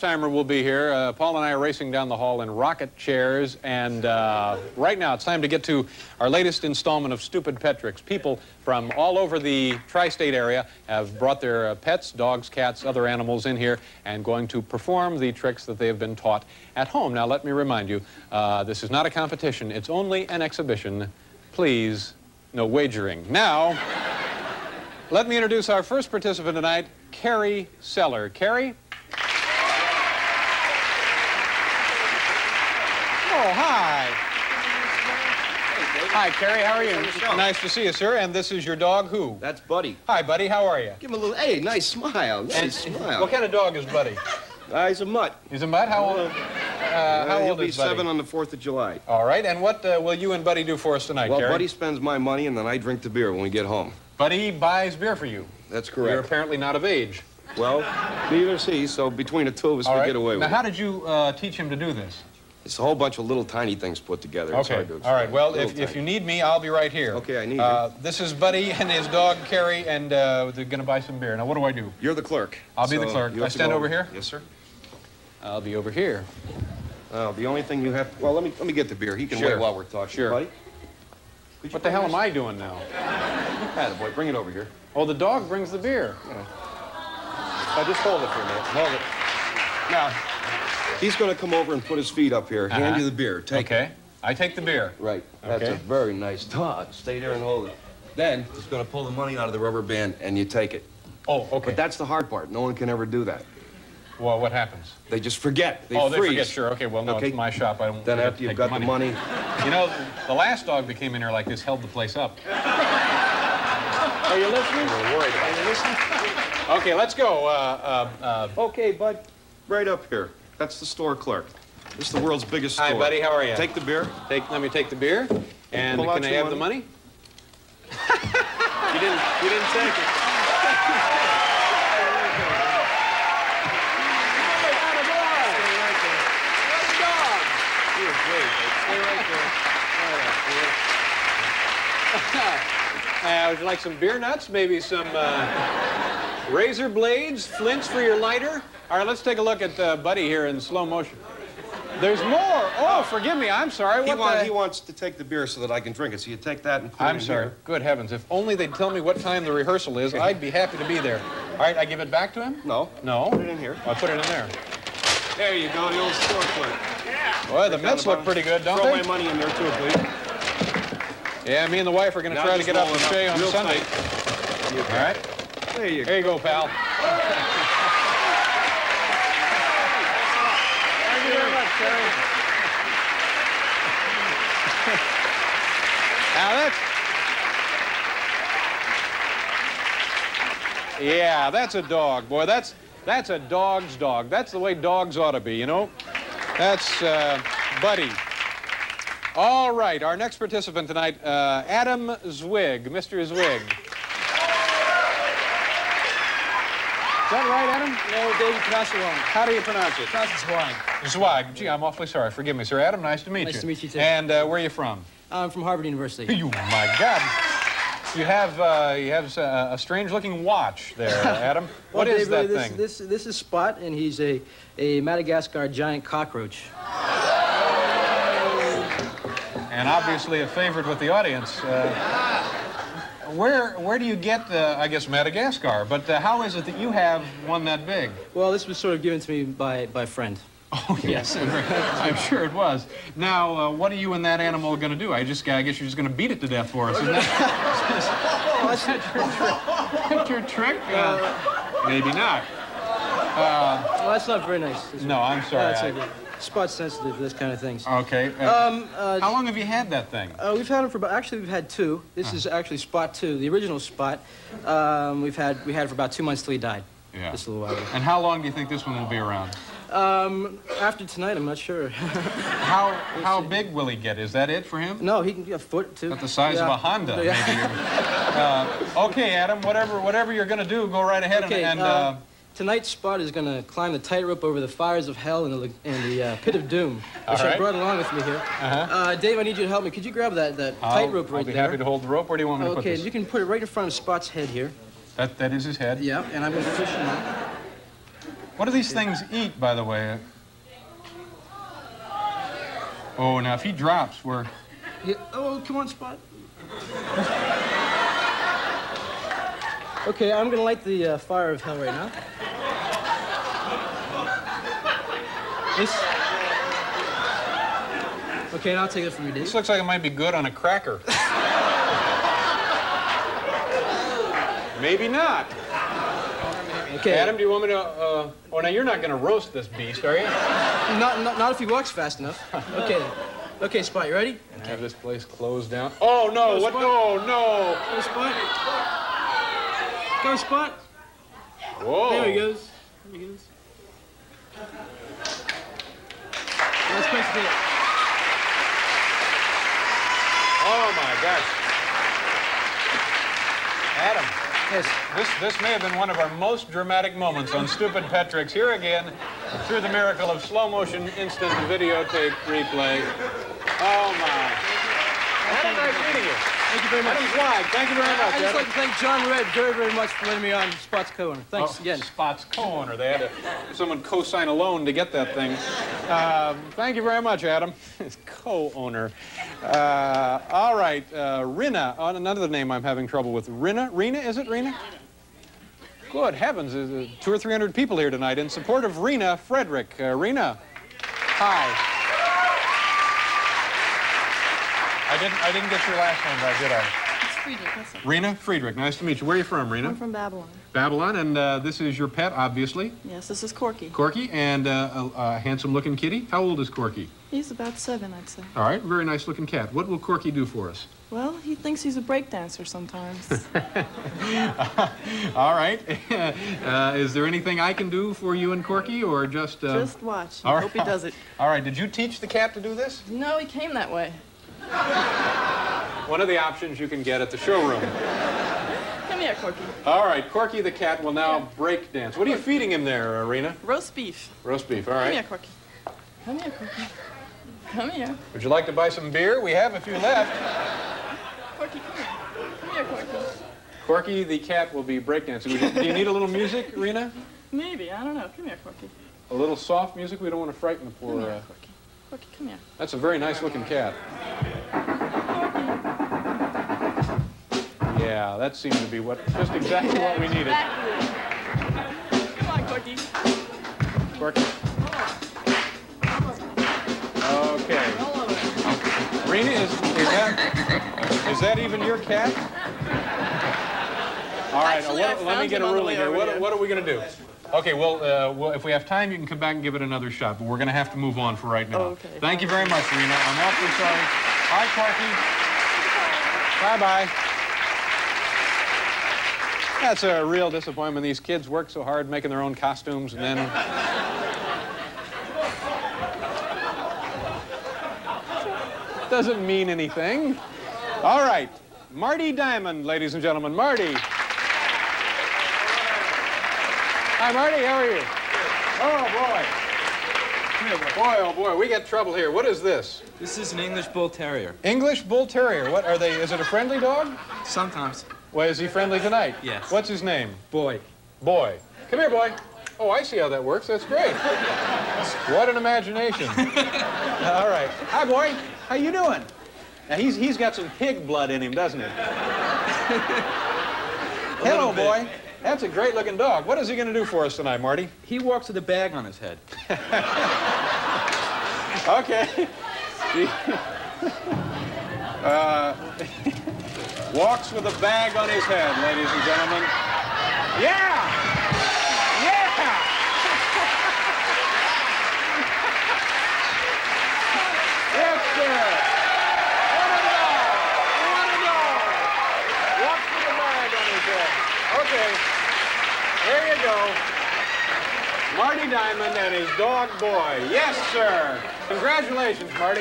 Timer will be here. Uh, Paul and I are racing down the hall in rocket chairs, and uh, right now it's time to get to our latest installment of Stupid Pet Tricks. People from all over the tri-state area have brought their uh, pets, dogs, cats, other animals in here and going to perform the tricks that they have been taught at home. Now, let me remind you, uh, this is not a competition. It's only an exhibition. Please, no wagering. Now, let me introduce our first participant tonight, Carrie Seller. Carrie? Oh, hi. Hi, Carrie. How are you? Nice to see you, sir. And this is your dog, who? That's Buddy. Hi, buddy. How are you? Give him a little, hey, nice smile. Nice And smile. What kind of dog is Buddy? Uh, he's a mutt. He's a mutt. How old? Uh, how he'll old be is Buddy? seven on the 4th of July. All right. And what uh, will you and Buddy do for us tonight, Well? Buddy spends my money, and then I drink the beer when we get home. Buddy buys beer for you. That's correct. You're apparently not of age. Well, neither is he, so between the two of us, All we right. get away now, with Now, how did you uh, teach him to do this? It's a whole bunch of little tiny things put together. It's Okay. hard to All right. Well, if, if you need me, I'll be right here. Okay, I need uh, This is Buddy and his dog, Carrie, and uh, they're going to buy some beer. Now, what do I do? You're the clerk. I'll be the clerk. I stand over here? Yes, sir. I'll be over here. Uh, the only thing you have, well, let me let me get the beer. He can Sure. wait while we're talking. Sure. Buddy? What the hell bring am I doing now? this? Pat, boy, bring it over here. Oh, the dog brings the beer. Uh, just hold it for a minute. Hold it. Now, he's going to come over and put his feet up here. Hand Uh-huh. you the beer. Take it. Okay. I take the beer. Right. That's Okay. a very nice dog. Stay there and hold it. Then he's going to pull the money out of the rubber band and you take it. Oh, okay. But that's the hard part. No one can ever do that. well, what happens? They just forget. They oh, they forget. Sure. Okay. Well, no, Okay. it's my shop. I don't. Then I after you've take got the money, You know, the last dog that came in here like this held the place up. are you listening? We're worried about you listening? Okay, let's go. Uh, uh, uh, Okay, bud. Right up here. That's the store clerk. This is the world's biggest store. Hi, buddy. How are you? Take the beer. Take, let me take the beer. And Pull can I your have the money? You didn't. You didn't take it. Uh, would you like some beer nuts? Maybe some uh, razor blades, flints for your lighter? All right, let's take a look at uh, Buddy here in slow motion. There's more. Oh, forgive me. I'm sorry. He, What want- the? he wants to take the beer so that I can drink it. So you take that and put it I'm in sorry. here. Good heavens. If only they'd tell me what time the rehearsal is, I'd be happy to be there. All right, I give it back to him? No. No. Put it in here. I put it in there. There you go, the old store clerk. Yeah. Boy, the Mets look pretty good, don't Throw they? my money in there too, please. Yeah, me and the wife are going to try to get and it stay on real Sunday. All right. There you go. Here you go, pal. Thank you very much, Terry. now that's... Yeah, that's a dog, boy. That's that's a dog's dog. That's the way dogs ought to be, you know? That's uh, Buddy. All right, our next participant tonight, uh, Adam Zwig. Mr. Zwig. Is that right, Adam? No, David, pronounce it wrong. How do you pronounce it? Pronounce it. Zwag. Gee, I'm awfully sorry. Forgive me, sir. Adam, nice to meet Nice you. Nice to meet you, too. And uh, where are you from? I'm from Harvard University. You, my God. You have uh, you have a, a strange-looking watch there, Adam. what Well, is David, that this, thing? This, this is Spot, and he's a, a Madagascar giant cockroach. And obviously a favorite with the audience. Uh, where where do you get, the I guess, Madagascar? But uh, how is it that you have one that big? Well, this was sort of given to me by, by a friend. Oh, yes. I'm sure it was. Now, uh, what are you and that animal going to do? I just, I guess you're just going to beat it to death for us, isn't that, is that your trick? Uh, maybe not. Well, that's not very nice. No, I'm sorry. That's Spot's sensitive to this kind of things. Okay. uh, Um, uh, how long have you had that thing? uh, we've had him for about, actually, we've had two. This is actually Spot 2, the original Spot. Um, we've had, we had it for about two months till he died. Yeah. Just a little while ago. And how long do you think this one will be around? Um, after tonight, I'm not sure. How how big will he get? Is that it for him? no, he can get a foot, too. About the size of a Honda, Yeah. maybe. uh, okay, Adam. Whatever whatever you're going to do, go right ahead Okay, and. and uh, uh, Tonight's spot is going to climb the tightrope over the fires of hell and the, and the uh, pit of doom, which right. I brought along with me here. Uh-huh. Uh, Dave, I need you to help me. Could you grab that, that tightrope right there? I'll be there? happy to hold the rope. Where do you want me to put this? Okay, you can put it right in front of Spot's head here. That that is his head. Yeah, and I'm going to push him out. What do these things eat, by the way? Oh, now if he drops, we're... Yeah. Oh, come on, Spot. okay, I'm gonna light the uh, fire of hell right now. This. Okay, now I'll take it from you, This looks like it might be good on a cracker. Maybe not. Okay. Adam, do you want me to, uh... Oh, now you're not going to roast this beast, are you? Not, not, not if he walks fast enough. Okay. Okay, Spot, you ready? Have this place closed down. Oh, no, what? No, no. Go, Spot. Go, Spot. Whoa. There he goes. There he goes. Press. Oh, my gosh. Adam, Yes. this, this may have been one of our most dramatic moments on Stupid Pet Tricks. Here again, through the miracle of slow motion instant videotape replay. Oh, my. Adam, nice meeting you. Thank you very much. Adam Flag, thank you very much, I'd just like to thank John Red very, very much for letting me on Spot's co-owner. Thanks Oh, again. Spot's co-owner. They had to, someone co-sign a loan to get that thing. Um, thank you very much, Adam. His co-owner. Uh, all right, uh, Rina. Another name I'm having trouble with. Rina? Rina? Is it Rina? Good heavens, there's uh, two or three hundred people here tonight in support of Rena Frederick. Uh, Rena, hi. I didn't, I didn't get your last name right, did I? It's Friedrich. That's it. Rena Friedrich. Nice to meet you. Where are you from, Rena? I'm from Babylon. Babylon, and uh, this is your pet, obviously. Yes, this is Corky. Corky, and uh, a, a handsome-looking kitty. How old is Corky? He's about seven, I'd say. All right, very nice-looking cat. What will Corky do for us? Well, he thinks he's a breakdancer sometimes. All right. uh, is there anything I can do for you and Corky, or just? Uh... Just watch. all I hope he does it. All right. Did you teach the cat to do this? No, he came that way. One of the options you can get at the showroom. Come here, Corky. All right. Corky the cat will now break dance. What are you feeding him there, Arena? Roast beef. Roast beef. All Come here. Corky. Come here, Corky. Come here. Would you like to buy some beer? We have a few left. Corky, come here. Come here, Corky. Corky the cat will be breakdancing. Do you need a little music, Rena? Maybe. I don't know. Come here, Corky. A little soft music? We don't want to frighten the poor... Come here, Uh... Corky. Corky, come here. That's a very nice-looking cat. Yeah, that seemed to be what just exactly what we needed. Come on, Corky. Corky. Okay. All. Rena, is, is that is that even your cat? All right. Actually, what- let me get a ruling here. What, here. what are we going to do? Okay. Well, uh, well, if we have time, you can come back and give it another shot. But we're going to have to move on for right now. Okay, Thank you very much, Rena. I'm awfully sorry. Bye, Corky. Bye bye. That's a real disappointment. These kids work so hard making their own costumes and then. Doesn't mean anything. All right. Marty Diamond, ladies and gentlemen. Marty. Hi, Marty. How are you? Oh, boy. Boy, oh, boy. We got trouble here. What is this? This is an English Bull Terrier. English Bull Terrier. What are they? Is it a friendly dog? Sometimes. Why is he friendly tonight? Yes. What's his name? Boy. Boy. Come here, boy. Oh, I see how that works. That's great. what an imagination. All right. Hi, boy. How you doing? Now, he's, he's got some pig blood in him, doesn't he? Hello, bit. boy. That's a great-looking dog. What is he going to do for us tonight, Marty? He walks with a bag on his head. Okay. uh, walks with a bag on his head, ladies and gentlemen. Yeah! yes, sir. What a dog! What a dog! Walks with a bag on his head. Okay. There you go. Marty Diamond and his dog boy. Yes, sir. Congratulations, Marty.